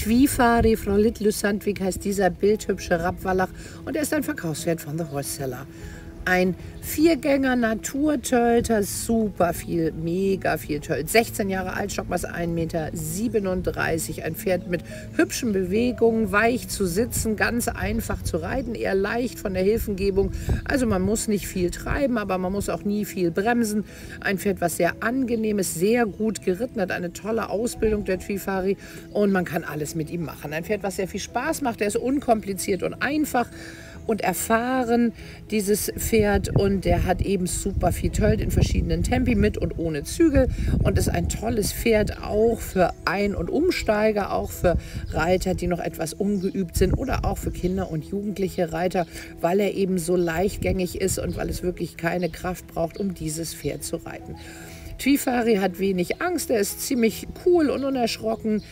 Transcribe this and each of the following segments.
Twifari, Frau Littlus Sandvik heißt dieser bildhübsche Rappwallach und er ist ein Verkaufswert von The Horse Seller. Ein Viergänger Naturtölter, super viel, mega viel Tölt. 16 Jahre alt, Stockmaß 1,37 Meter, ein Pferd mit hübschen Bewegungen, weich zu sitzen, ganz einfach zu reiten, eher leicht von der Hilfengebung. Also man muss nicht viel treiben, aber man muss auch nie viel bremsen. Ein Pferd, was sehr angenehm ist, sehr gut geritten hat, eine tolle Ausbildung der Trifari und man kann alles mit ihm machen. Ein Pferd, was sehr viel Spaß macht, der ist unkompliziert und einfach und erfahren, dieses Pferd. Und der hat eben super viel Tölt in verschiedenen Tempi mit und ohne Zügel. Und ist ein tolles Pferd auch für Ein- und Umsteiger, auch für Reiter, die noch etwas ungeübt sind oder auch für Kinder und jugendliche Reiter, weil er eben so leichtgängig ist und weil es wirklich keine Kraft braucht, um dieses Pferd zu reiten. Twifari hat wenig Angst, er ist ziemlich cool und unerschrocken.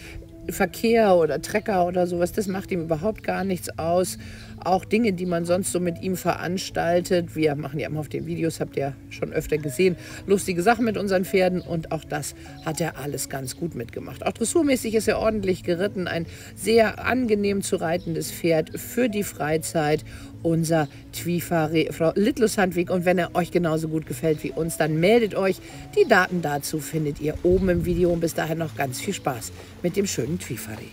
Verkehr oder Trecker oder sowas, das macht ihm überhaupt gar nichts aus auch Dinge, die man sonst so mit ihm veranstaltet. Wir machen ja immer auf den Videos, habt ihr schon öfter gesehen, lustige Sachen mit unseren Pferden und auch das hat er alles ganz gut mitgemacht. Auch dressurmäßig ist er ordentlich geritten, ein sehr angenehm zu reitendes Pferd für die Freizeit. Unser Twifari, Frau Littlus Handweg. Und wenn er euch genauso gut gefällt wie uns, dann meldet euch. Die Daten dazu findet ihr oben im Video. Und bis dahin noch ganz viel Spaß mit dem schönen Twifari.